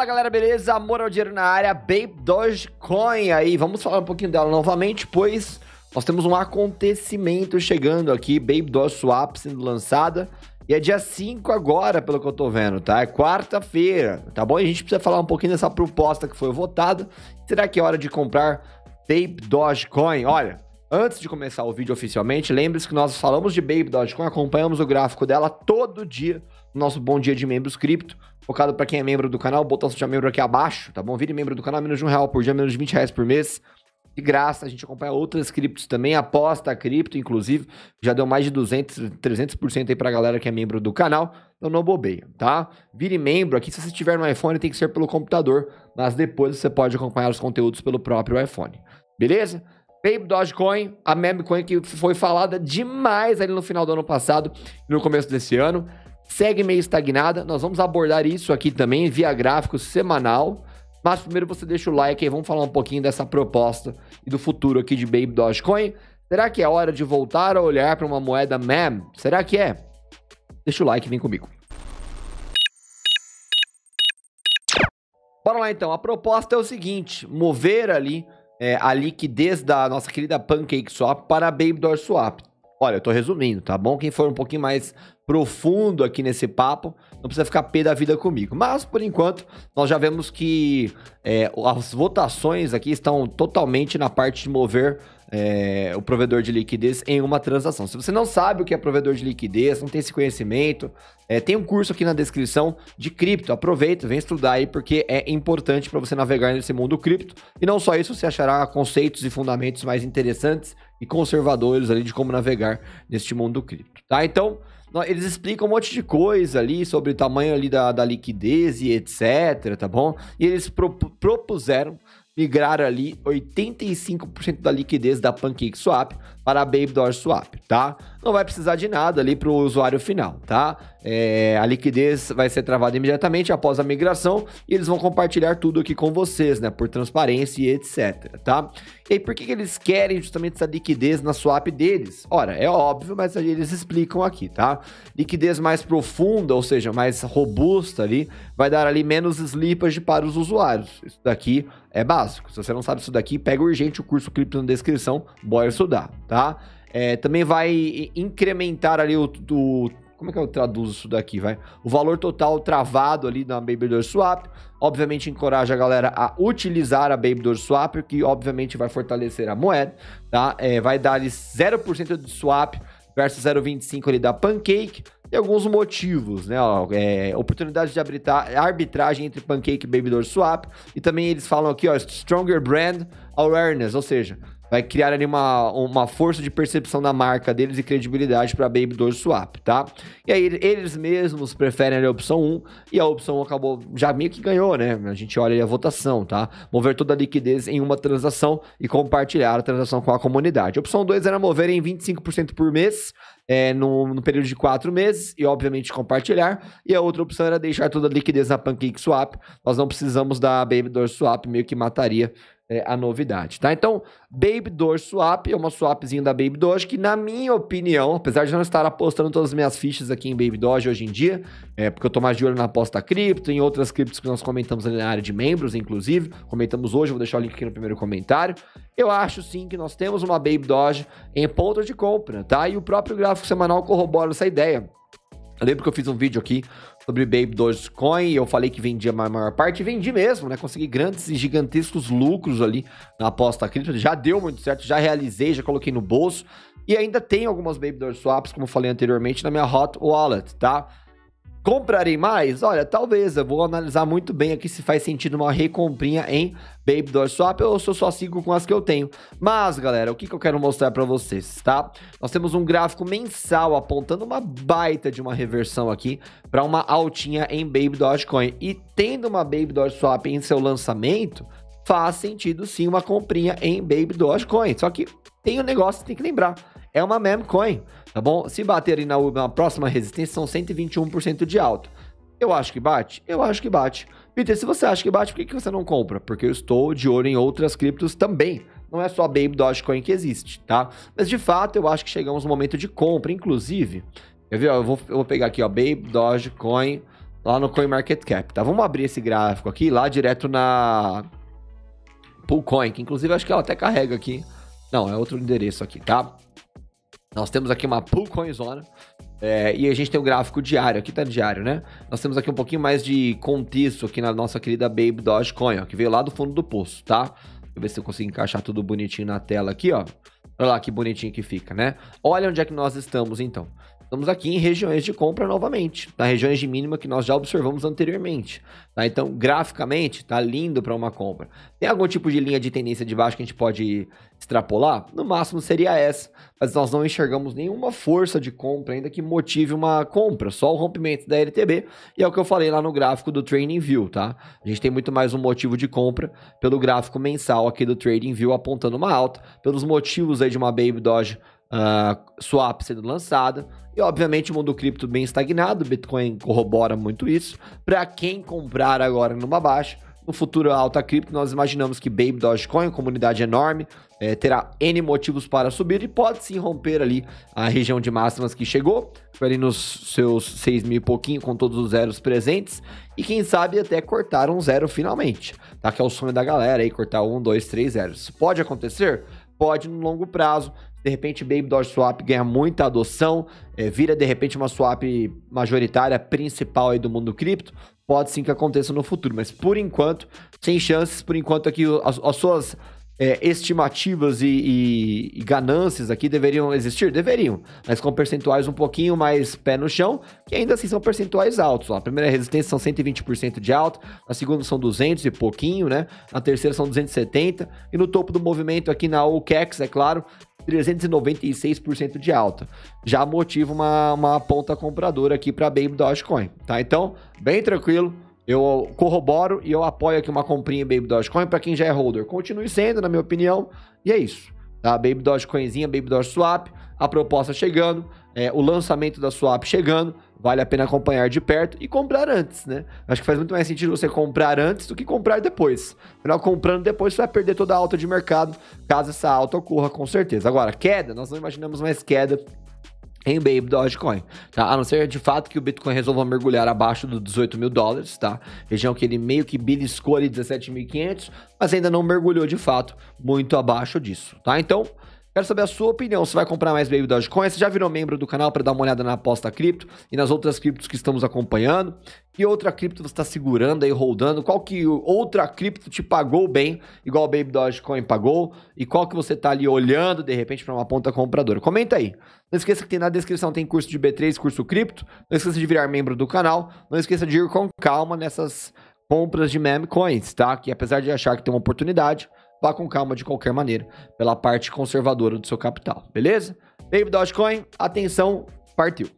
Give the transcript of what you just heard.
Fala galera, beleza? Amor ao dinheiro na área, Babe Dogecoin aí. Vamos falar um pouquinho dela novamente, pois nós temos um acontecimento chegando aqui, Babe Doge Swap sendo lançada. E é dia 5 agora, pelo que eu tô vendo, tá? É quarta-feira, tá bom? E a gente precisa falar um pouquinho dessa proposta que foi votada. Será que é hora de comprar Babe Dogecoin? Olha, antes de começar o vídeo oficialmente, lembre-se que nós falamos de Babe Dogecoin, acompanhamos o gráfico dela todo dia no nosso Bom Dia de Membros Cripto. Focado para quem é membro do canal, botão seja membro aqui abaixo, tá bom? Vire membro do canal, menos de um real por dia, menos de 20 reais por mês de graça. A gente acompanha outras criptos também, aposta a cripto, inclusive. Já deu mais de 200, 300% aí pra galera que é membro do canal. Então não bobeia, tá? Vire membro aqui. Se você estiver no iPhone, tem que ser pelo computador. Mas depois você pode acompanhar os conteúdos pelo próprio iPhone. Beleza? Babe Dogecoin, a meme coin que foi falada demais ali no final do ano passado e no começo desse ano. Segue meio estagnada. Nós vamos abordar isso aqui também via gráfico semanal. Mas primeiro você deixa o like e vamos falar um pouquinho dessa proposta e do futuro aqui de Baby Dogecoin. Será que é hora de voltar a olhar para uma moeda meme? Será que é? Deixa o like e vem comigo. Bora lá então. A proposta é o seguinte: mover ali é, a liquidez da nossa querida Pancake Swap para a Baby Doge Swap. Olha, eu tô resumindo, tá bom? Quem for um pouquinho mais profundo aqui nesse papo, não precisa ficar pé da vida comigo. Mas, por enquanto, nós já vemos que é, as votações aqui estão totalmente na parte de mover é, o provedor de liquidez em uma transação. Se você não sabe o que é provedor de liquidez, não tem esse conhecimento, é, tem um curso aqui na descrição de cripto. Aproveita, vem estudar aí, porque é importante para você navegar nesse mundo cripto. E não só isso, você achará conceitos e fundamentos mais interessantes e conservadores ali de como navegar neste mundo cripto, tá? Então, eles explicam um monte de coisa ali sobre o tamanho ali da, da liquidez e etc, tá bom? E eles pro, propuseram migrar ali 85% da liquidez da Pancake Swap para a Baby Doge Swap, tá? Não vai precisar de nada ali para o usuário final, tá? É, a liquidez vai ser travada imediatamente após a migração e eles vão compartilhar tudo aqui com vocês, né? Por transparência e etc, tá? E aí, por que, que eles querem justamente essa liquidez na swap deles? Ora, é óbvio, mas eles explicam aqui, tá? Liquidez mais profunda, ou seja, mais robusta ali, vai dar ali menos slippage para os usuários. Isso daqui é básico. Se você não sabe isso daqui, pega urgente o curso Cripto na descrição, bora estudar, tá? É, também vai incrementar ali o, o, Como é que eu traduzo isso daqui, vai? O valor total travado ali na Baby Swap. Obviamente encoraja a galera a utilizar a Baby Swap, que obviamente vai fortalecer a moeda, tá? É, vai dar ali 0% de swap versus 0,25 ali da Pancake. Tem alguns motivos, né? Ó, é, oportunidade de arbitrar, arbitragem entre Pancake e Baby Swap. E também eles falam aqui, ó, Stronger Brand Awareness, ou seja, vai criar ali uma, uma força de percepção da marca deles e credibilidade para Baby Doge Swap, tá? E aí eles mesmos preferem a opção 1 e a opção 1 acabou já meio que ganhou, né? A gente olha a votação, tá? Mover toda a liquidez em uma transação e compartilhar a transação com a comunidade. A opção 2 era mover em 25% por mês, é, no, no, período de quatro meses e, obviamente, compartilhar. E a outra opção era deixar toda a liquidez na Pancake Swap. Nós não precisamos da Baby Doge Swap, meio que mataria é, a novidade, tá? Então, Baby Doge Swap é uma swapzinha da Baby Doge que, na minha opinião, apesar de não estar apostando todas as minhas fichas aqui em Baby Doge hoje em dia, é porque eu tô mais de olho na aposta cripto, em outras criptos que nós comentamos na área de membros, inclusive, comentamos hoje, vou deixar o link aqui no primeiro comentário. Eu acho sim que nós temos uma Baby Doge em ponto de compra, tá? E o próprio gráfico semanal corrobora essa ideia. Eu lembro que eu fiz um vídeo aqui sobre Baby Dogecoin e eu falei que vendia a maior parte, e vendi mesmo, né? Consegui grandes e gigantescos lucros ali na aposta cripto. Já deu muito certo, já realizei, já coloquei no bolso. E ainda tem algumas Baby Doge Swaps, como falei anteriormente, na minha Hot Wallet, tá? Comprarei mais? Olha, talvez. Eu vou analisar muito bem aqui se faz sentido uma recomprinha em Baby Doll Swap ou se eu só sigo com as que eu tenho. Mas, galera, o que, que eu quero mostrar para vocês, tá? Nós temos um gráfico mensal apontando uma baita de uma reversão aqui para uma altinha em Baby Dogecoin. E tendo uma Baby Doge Swap em seu lançamento, faz sentido sim uma comprinha em Baby Dogecoin. Só que tem um negócio que tem que lembrar. É uma meme coin tá bom? Se bater ali na, na próxima resistência, são 121% de alto. Eu acho que bate? Eu acho que bate. Peter, se você acha que bate, por que, que você não compra? Porque eu estou de olho em outras criptos também. Não é só a Baby Dogecoin que existe, tá? Mas de fato, eu acho que chegamos no momento de compra. Inclusive, quer ver? Eu vou, eu vou pegar aqui, ó, Baby Dogecoin lá no CoinMarketCap, tá? Vamos abrir esse gráfico aqui, lá direto na Poolcoin, que inclusive acho que ela até carrega aqui. Não, é outro endereço aqui, tá? Nós temos aqui uma Poolcoin Zona. É, e a gente tem o gráfico diário, aqui tá diário, né? Nós temos aqui um pouquinho mais de contexto aqui na nossa querida Baby Dogecoin, ó, que veio lá do fundo do poço, tá? Deixa eu ver se eu consigo encaixar tudo bonitinho na tela aqui, ó. Olha lá que bonitinho que fica, né? Olha onde é que nós estamos, então. Estamos aqui em regiões de compra novamente, tá? Regiões de mínima que nós já observamos anteriormente, tá? Então, graficamente, tá lindo para uma compra. Tem algum tipo de linha de tendência de baixo que a gente pode extrapolar? No máximo seria essa, mas nós não enxergamos nenhuma força de compra ainda que motive uma compra, só o rompimento da LTB, e é o que eu falei lá no gráfico do Trading View, tá? A gente tem muito mais um motivo de compra pelo gráfico mensal aqui do Trading View apontando uma alta, pelos motivos aí de uma Baby Doge uh, swap sendo lançada. E obviamente o mundo cripto bem estagnado, Bitcoin corrobora muito isso. Para quem comprar agora numa baixa, no futuro alta cripto, nós imaginamos que Baby Dogecoin, comunidade enorme, é, terá N motivos para subir e pode sim romper ali a região de máximas que chegou, foi ali nos seus 6 mil e pouquinho, com todos os zeros presentes, e quem sabe até cortar um zero finalmente, tá? Que é o sonho da galera aí, cortar um, dois, três zeros. Pode acontecer? Pode no longo prazo, de repente Baby Doge Swap ganha muita adoção, é, vira de repente uma swap majoritária principal aí do mundo cripto, pode sim que aconteça no futuro, mas por enquanto, sem chances, por enquanto aqui as, as suas é, estimativas e, e, e, ganâncias aqui deveriam existir? Deveriam, mas com percentuais um pouquinho mais pé no chão, que ainda assim são percentuais altos. Ó. A primeira resistência são 120% de alta, a segunda são 200 e pouquinho, né? A terceira são 270, e no topo do movimento aqui na OKEX, é claro, 396% de alta. Já motiva uma, uma ponta compradora aqui para Baby Dogecoin, tá? Então, bem tranquilo eu corroboro e eu apoio aqui uma comprinha Baby Dogecoin para quem já é holder. Continue sendo, na minha opinião, e é isso. Tá? Baby Dogecoinzinha, Baby Doge Swap, a proposta chegando, é, o lançamento da Swap chegando, vale a pena acompanhar de perto e comprar antes, né? Acho que faz muito mais sentido você comprar antes do que comprar depois. Afinal, comprando depois você vai perder toda a alta de mercado, caso essa alta ocorra, com certeza. Agora, queda, nós não imaginamos mais queda em Baby Dogecoin, tá? A não ser de fato que o Bitcoin resolva mergulhar abaixo dos 18 mil dólares, tá? Região que ele meio que beliscou ali 17.500, mas ainda não mergulhou de fato muito abaixo disso, tá? Então, Quero saber a sua opinião. Você vai comprar mais Baby Dogecoin? Você já virou membro do canal para dar uma olhada na aposta cripto e nas outras criptos que estamos acompanhando? Que outra cripto você está segurando aí, holdando? Qual que outra cripto te pagou bem, igual o Baby Dogecoin pagou? E qual que você está ali olhando, de repente, para uma ponta compradora? Comenta aí. Não esqueça que tem na descrição tem curso de B3, curso cripto. Não esqueça de virar membro do canal. Não esqueça de ir com calma nessas compras de meme coins, tá? Que apesar de achar que tem uma oportunidade, vá com calma de qualquer maneira, pela parte conservadora do seu capital, beleza? Baby Dogecoin, atenção, partiu!